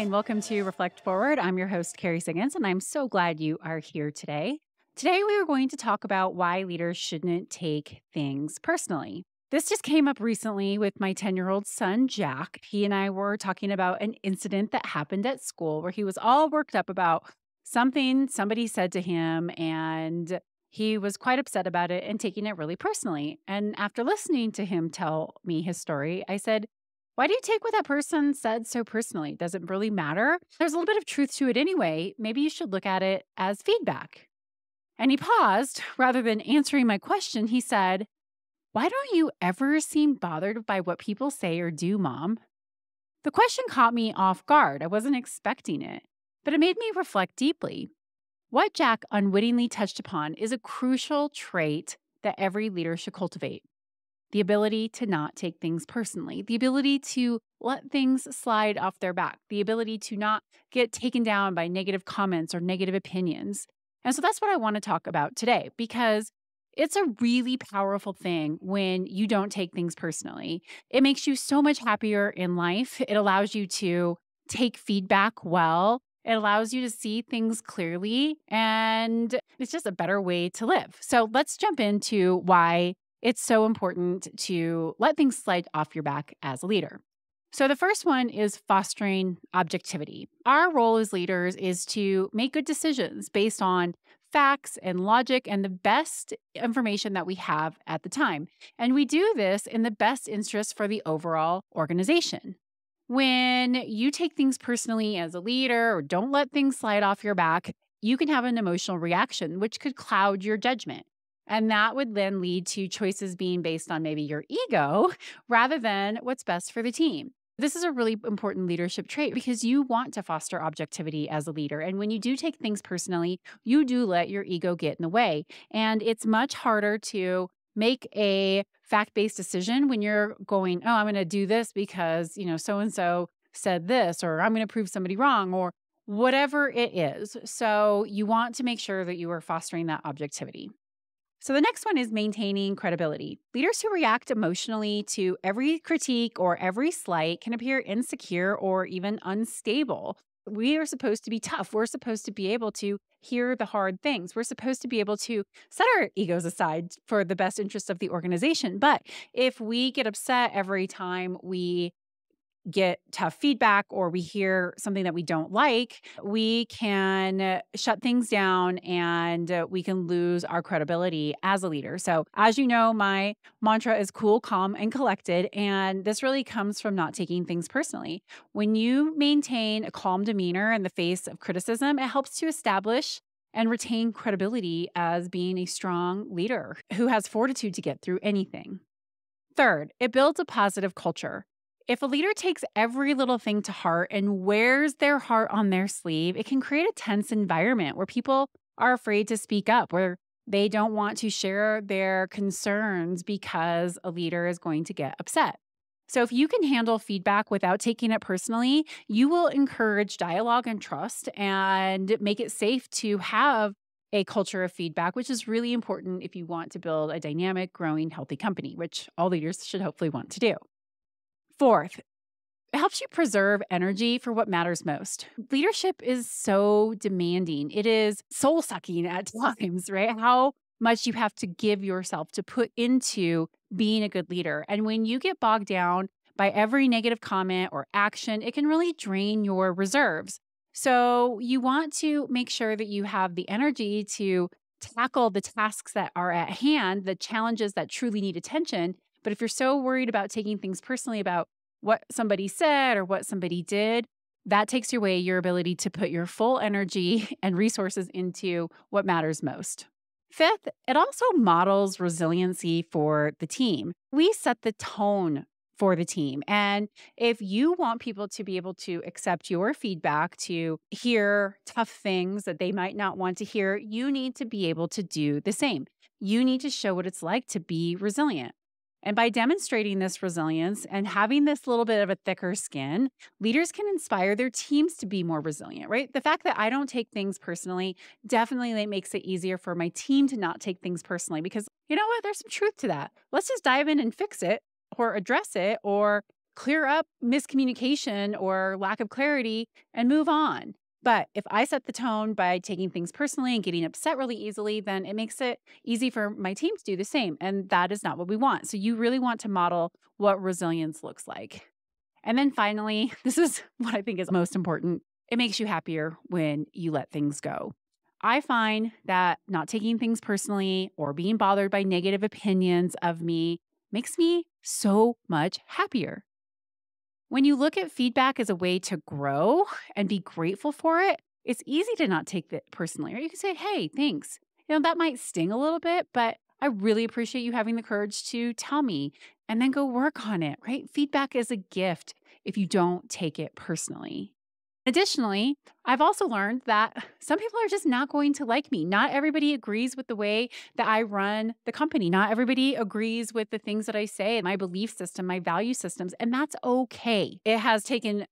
and welcome to Reflect Forward. I'm your host, Kerry Siggins, and I'm so glad you are here today. Today, we are going to talk about why leaders shouldn't take things personally. This just came up recently with my 10 year old son, Jack. He and I were talking about an incident that happened at school where he was all worked up about something somebody said to him, and he was quite upset about it and taking it really personally. And after listening to him tell me his story, I said, why do you take what that person said so personally? Does it really matter? There's a little bit of truth to it anyway. Maybe you should look at it as feedback. And he paused. Rather than answering my question, he said, why don't you ever seem bothered by what people say or do, mom? The question caught me off guard. I wasn't expecting it, but it made me reflect deeply. What Jack unwittingly touched upon is a crucial trait that every leader should cultivate the ability to not take things personally, the ability to let things slide off their back, the ability to not get taken down by negative comments or negative opinions. And so that's what I want to talk about today because it's a really powerful thing when you don't take things personally. It makes you so much happier in life. It allows you to take feedback well. It allows you to see things clearly, and it's just a better way to live. So, let's jump into why it's so important to let things slide off your back as a leader. So, the first one is fostering objectivity. Our role as leaders is to make good decisions based on facts and logic and the best information that we have at the time. And we do this in the best interest for the overall organization. When you take things personally as a leader or don't let things slide off your back, you can have an emotional reaction, which could cloud your judgment. And that would then lead to choices being based on maybe your ego rather than what's best for the team. This is a really important leadership trait because you want to foster objectivity as a leader. And when you do take things personally, you do let your ego get in the way. And it's much harder to make a fact based decision when you're going, oh, I'm going to do this because, you know, so and so said this, or I'm going to prove somebody wrong, or whatever it is. So you want to make sure that you are fostering that objectivity. So the next one is maintaining credibility. Leaders who react emotionally to every critique or every slight can appear insecure or even unstable. We are supposed to be tough. We're supposed to be able to hear the hard things. We're supposed to be able to set our egos aside for the best interest of the organization. But if we get upset every time we get tough feedback or we hear something that we don't like, we can shut things down and uh, we can lose our credibility as a leader. So, as you know, my mantra is cool, calm, and collected. And this really comes from not taking things personally. When you maintain a calm demeanor in the face of criticism, it helps to establish and retain credibility as being a strong leader who has fortitude to get through anything. Third, it builds a positive culture. If a leader takes every little thing to heart and wears their heart on their sleeve, it can create a tense environment where people are afraid to speak up, where they don't want to share their concerns because a leader is going to get upset. So, if you can handle feedback without taking it personally, you will encourage dialogue and trust and make it safe to have a culture of feedback, which is really important if you want to build a dynamic, growing, healthy company, which all leaders should hopefully want to do. Fourth, it helps you preserve energy for what matters most. Leadership is so demanding. It is soul sucking at times, right? How much you have to give yourself to put into being a good leader. And when you get bogged down by every negative comment or action, it can really drain your reserves. So you want to make sure that you have the energy to tackle the tasks that are at hand, the challenges that truly need attention, but if you're so worried about taking things personally about what somebody said or what somebody did, that takes away your ability to put your full energy and resources into what matters most. Fifth, it also models resiliency for the team. We set the tone for the team. And if you want people to be able to accept your feedback, to hear tough things that they might not want to hear, you need to be able to do the same. You need to show what it's like to be resilient. And by demonstrating this resilience and having this little bit of a thicker skin, leaders can inspire their teams to be more resilient, right? The fact that I don't take things personally definitely makes it easier for my team to not take things personally because you know what? There's some truth to that. Let's just dive in and fix it or address it or clear up miscommunication or lack of clarity and move on. But if I set the tone by taking things personally and getting upset really easily, then it makes it easy for my team to do the same. And that is not what we want. So you really want to model what resilience looks like. And then finally, this is what I think is most important it makes you happier when you let things go. I find that not taking things personally or being bothered by negative opinions of me makes me so much happier. When you look at feedback as a way to grow and be grateful for it, it's easy to not take it personally. Or you can say, hey, thanks. You know, that might sting a little bit, but I really appreciate you having the courage to tell me and then go work on it, right? Feedback is a gift if you don't take it personally. Additionally, I've also learned that some people are just not going to like me. Not everybody agrees with the way that I run the company. Not everybody agrees with the things that I say, my belief system, my value systems, and that's okay. It has taken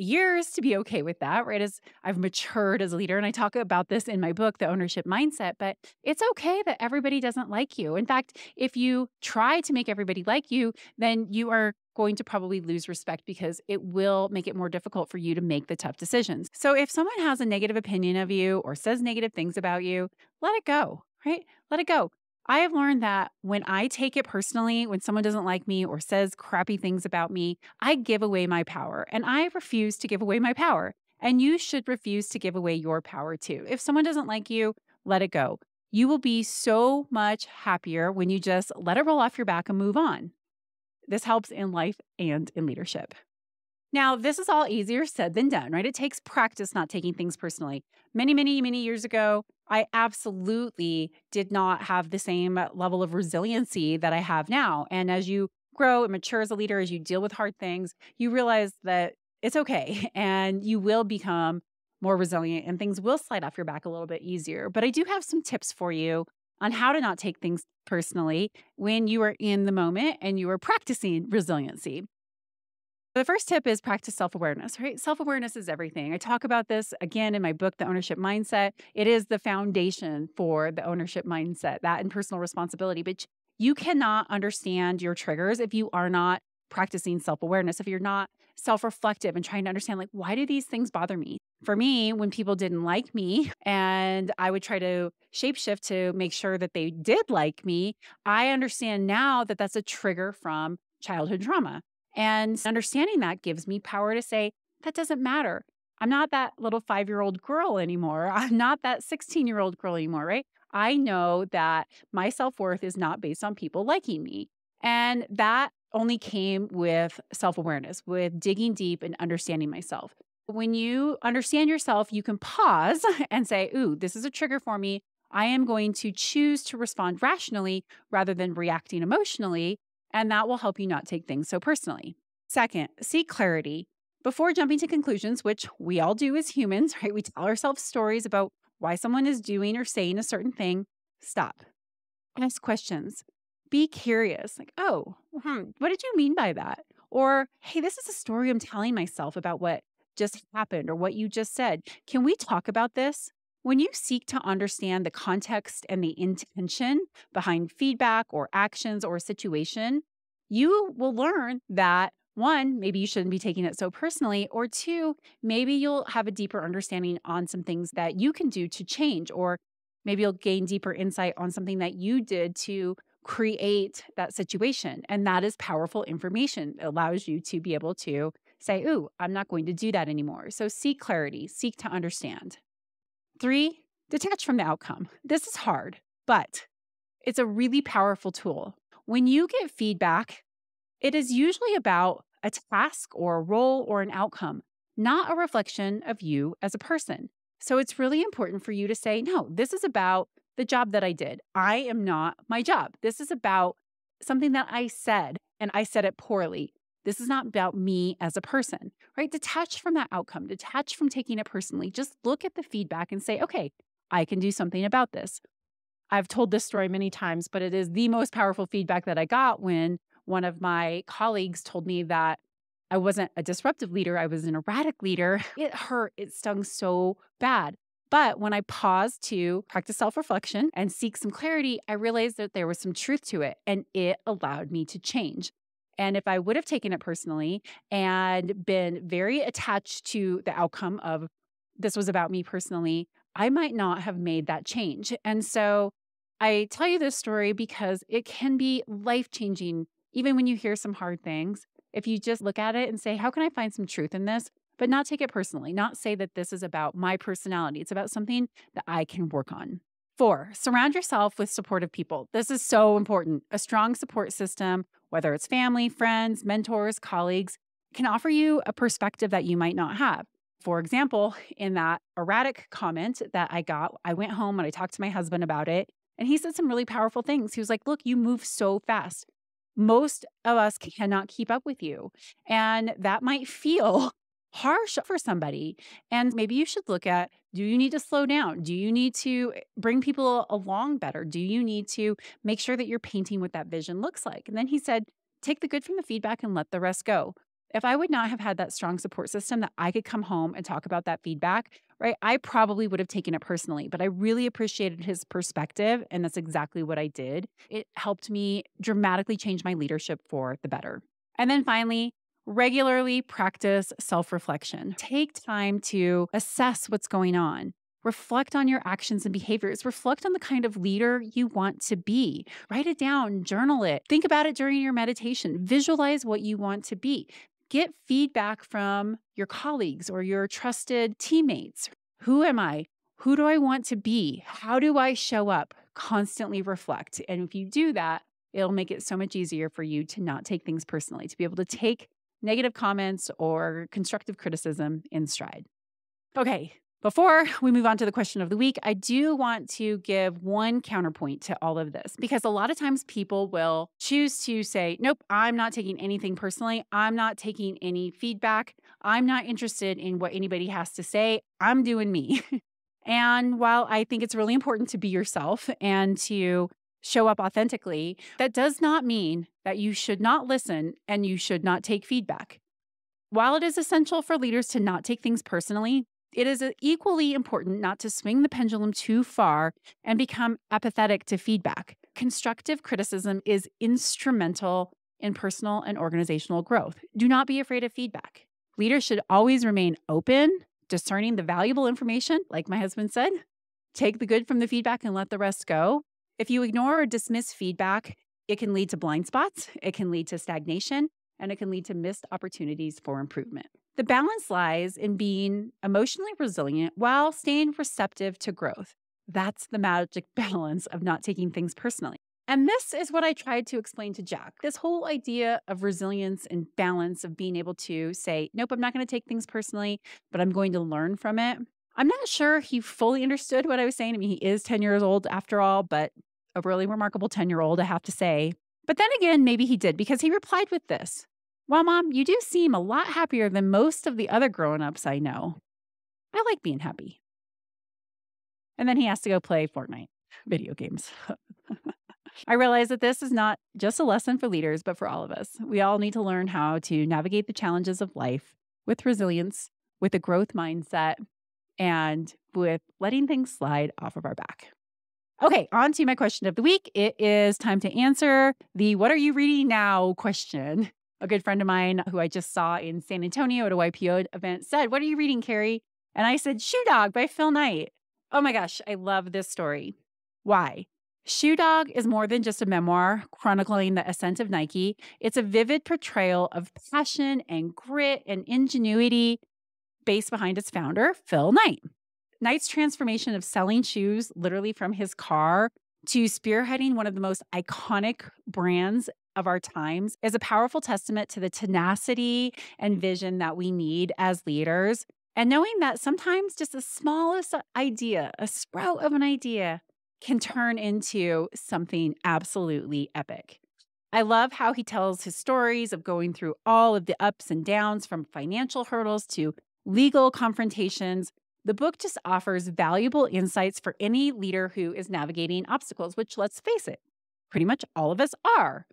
years to be okay with that, right? As I've matured as a leader, and I talk about this in my book, The Ownership Mindset, but it's okay that everybody doesn't like you. In fact, if you try to make everybody like you, then you are going to probably lose respect because it will make it more difficult for you to make the tough decisions. So if someone has a negative opinion of you or says negative things about you, let it go, right? Let it go. I have learned that when I take it personally, when someone doesn't like me or says crappy things about me, I give away my power and I refuse to give away my power. And you should refuse to give away your power too. If someone doesn't like you, let it go. You will be so much happier when you just let it roll off your back and move on. This helps in life and in leadership. Now, this is all easier said than done, right? It takes practice not taking things personally. Many, many, many years ago, I absolutely did not have the same level of resiliency that I have now. And as you grow and mature as a leader, as you deal with hard things, you realize that it's okay and you will become more resilient and things will slide off your back a little bit easier. But I do have some tips for you on how to not take things personally when you are in the moment and you are practicing resiliency. The first tip is practice self awareness, right? Self awareness is everything. I talk about this again in my book, The Ownership Mindset. It is the foundation for the ownership mindset, that and personal responsibility. But you cannot understand your triggers if you are not practicing self awareness, if you're not self reflective and trying to understand, like, why do these things bother me? For me, when people didn't like me and I would try to shapeshift to make sure that they did like me, I understand now that that's a trigger from childhood trauma. And understanding that gives me power to say, that doesn't matter. I'm not that little five year old girl anymore. I'm not that 16 year old girl anymore, right? I know that my self worth is not based on people liking me. And that only came with self awareness, with digging deep and understanding myself. When you understand yourself, you can pause and say, Ooh, this is a trigger for me. I am going to choose to respond rationally rather than reacting emotionally and that will help you not take things so personally. Second, seek clarity. Before jumping to conclusions, which we all do as humans, right? We tell ourselves stories about why someone is doing or saying a certain thing. Stop. Ask questions. Be curious. Like, oh, hmm, what did you mean by that? Or, hey, this is a story I'm telling myself about what just happened or what you just said. Can we talk about this? When you seek to understand the context and the intention behind feedback or actions or situation, you will learn that one, maybe you shouldn't be taking it so personally, or two, maybe you'll have a deeper understanding on some things that you can do to change, or maybe you'll gain deeper insight on something that you did to create that situation. And that is powerful information. It allows you to be able to say, Ooh, I'm not going to do that anymore. So seek clarity, seek to understand. Three, detach from the outcome. This is hard, but it's a really powerful tool. When you get feedback, it is usually about a task or a role or an outcome, not a reflection of you as a person. So it's really important for you to say, no, this is about the job that I did. I am not my job. This is about something that I said and I said it poorly. This is not about me as a person, right? Detach from that outcome, detach from taking it personally. Just look at the feedback and say, okay, I can do something about this. I've told this story many times, but it is the most powerful feedback that I got when one of my colleagues told me that I wasn't a disruptive leader, I was an erratic leader. It hurt, it stung so bad. But when I paused to practice self reflection and seek some clarity, I realized that there was some truth to it and it allowed me to change. And if I would have taken it personally and been very attached to the outcome of this was about me personally, I might not have made that change. And so I tell you this story because it can be life changing, even when you hear some hard things. If you just look at it and say, How can I find some truth in this? But not take it personally, not say that this is about my personality. It's about something that I can work on. Four, surround yourself with supportive people. This is so important. A strong support system, whether it's family, friends, mentors, colleagues, can offer you a perspective that you might not have. For example, in that erratic comment that I got, I went home and I talked to my husband about it, and he said some really powerful things. He was like, Look, you move so fast. Most of us cannot keep up with you. And that might feel harsh for somebody. And maybe you should look at do you need to slow down? Do you need to eh, bring people along better? Do you need to make sure that you're painting what that vision looks like? And then he said, take the good from the feedback and let the rest go. If I would not have had that strong support system that I could come home and talk about that feedback, right, I probably would have taken it personally, but I really appreciated his perspective. And that's exactly what I did. It helped me dramatically change my leadership for the better. And then finally, Regularly practice self reflection. Take time to assess what's going on. Reflect on your actions and behaviors. Reflect on the kind of leader you want to be. Write it down, journal it. Think about it during your meditation. Visualize what you want to be. Get feedback from your colleagues or your trusted teammates. Who am I? Who do I want to be? How do I show up? Constantly reflect. And if you do that, it'll make it so much easier for you to not take things personally, to be able to take negative comments or constructive criticism in stride. Okay, before we move on to the question of the week, I do want to give one counterpoint to all of this because a lot of times people will choose to say, Nope, I'm not taking anything personally. I'm not taking any feedback. I'm not interested in what anybody has to say. I'm doing me. and while I think it's really important to be yourself and to show up authentically, that does not mean that you should not listen and you should not take feedback. While it is essential for leaders to not take things personally, it is uh, equally important not to swing the pendulum too far and become apathetic to feedback. Constructive criticism is instrumental in personal and organizational growth. Do not be afraid of feedback. Leaders should always remain open, discerning the valuable information, like my husband said. Take the good from the feedback and let the rest go. If you ignore or dismiss feedback, it can lead to blind spots, it can lead to stagnation, and it can lead to missed opportunities for improvement. The balance lies in being emotionally resilient while staying receptive to growth. That's the magic balance of not taking things personally. And this is what I tried to explain to Jack. This whole idea of resilience and balance of being able to say, nope, I'm not going to take things personally, but I'm going to learn from it. I'm not sure he fully understood what I was saying. I mean, he is 10 years old after all, but a really remarkable 10 year old, I have to say. But then again, maybe he did because he replied with this Well, mom, you do seem a lot happier than most of the other grown ups I know. I like being happy. And then he has to go play Fortnite video games. I realize that this is not just a lesson for leaders, but for all of us. We all need to learn how to navigate the challenges of life with resilience, with a growth mindset, and with letting things slide off of our back. Okay, on to my question of the week. It is time to answer the what are you reading now question. A good friend of mine who I just saw in San Antonio at a YPO event said, What are you reading, Kerry? And I said, Shoe Dog by Phil Knight. Oh my gosh, I love this story. Why? Shoe Dog is more than just a memoir chronicling the ascent of Nike. It's a vivid portrayal of passion and grit and ingenuity based behind its founder, Phil Knight. Knight's transformation of selling shoes literally from his car to spearheading one of the most iconic brands of our times is a powerful testament to the tenacity and vision that we need as leaders. And knowing that sometimes just the smallest idea, a sprout of an idea, can turn into something absolutely epic. I love how he tells his stories of going through all of the ups and downs from financial hurdles to legal confrontations the book just offers valuable insights for any leader who is navigating obstacles, which let's face it, pretty much all of us are.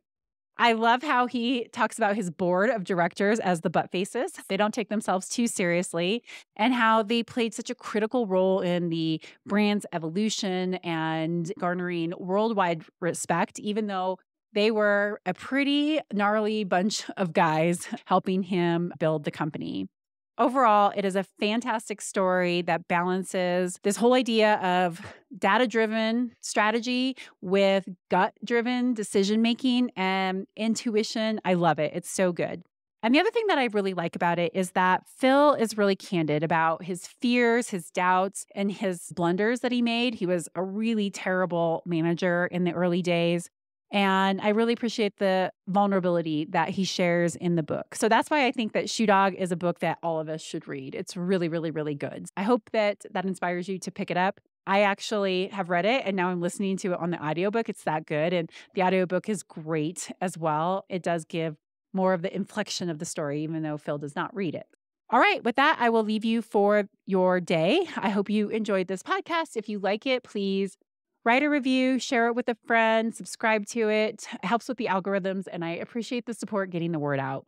I love how he talks about his board of directors as the butt faces. They don't take themselves too seriously, and how they played such a critical role in the brand's evolution and garnering worldwide respect, even though They were a pretty gnarly bunch of guys helping him build the company. Overall, it is a fantastic story that balances this whole idea of data driven strategy with gut driven decision making and intuition. I love it. It's so good. And the other thing that I really like about it is that Phil is really candid about his fears, his doubts, and his blunders that he made. He was a really terrible manager in the early days. And I really appreciate the vulnerability that he shares in the book. So that's why I think that Shoe Dog is a book that all of us should read. It's really, really, really good. I hope that that inspires you to pick it up. I actually have read it and now I'm listening to it on the audiobook. It's that good. And the audiobook is great as well. It does give more of the inflection of the story, even though Phil does not read it. All right, with that, I will leave you for your day. I hope you enjoyed this podcast. If you like it, please write a review, share it with a friend, subscribe to it. It helps with the algorithms, and I appreciate the support getting the word out.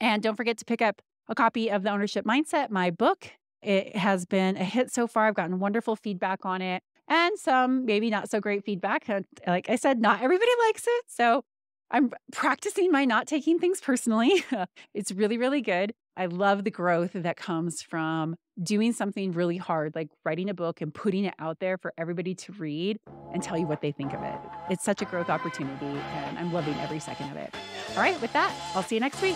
And don't forget to pick up a copy of The Ownership Mindset, my book. It has been a hit so far. I've gotten wonderful feedback on it and some maybe not so great feedback. Like I said, not everybody likes it. So I'm practicing my not taking things personally. it's really, really good. I love the growth that comes from doing something really hard, like writing a book and putting it out there for everybody to read and tell you what they think of it. It's such a growth opportunity, and I'm loving every second of it. All right, with that, I'll see you next week.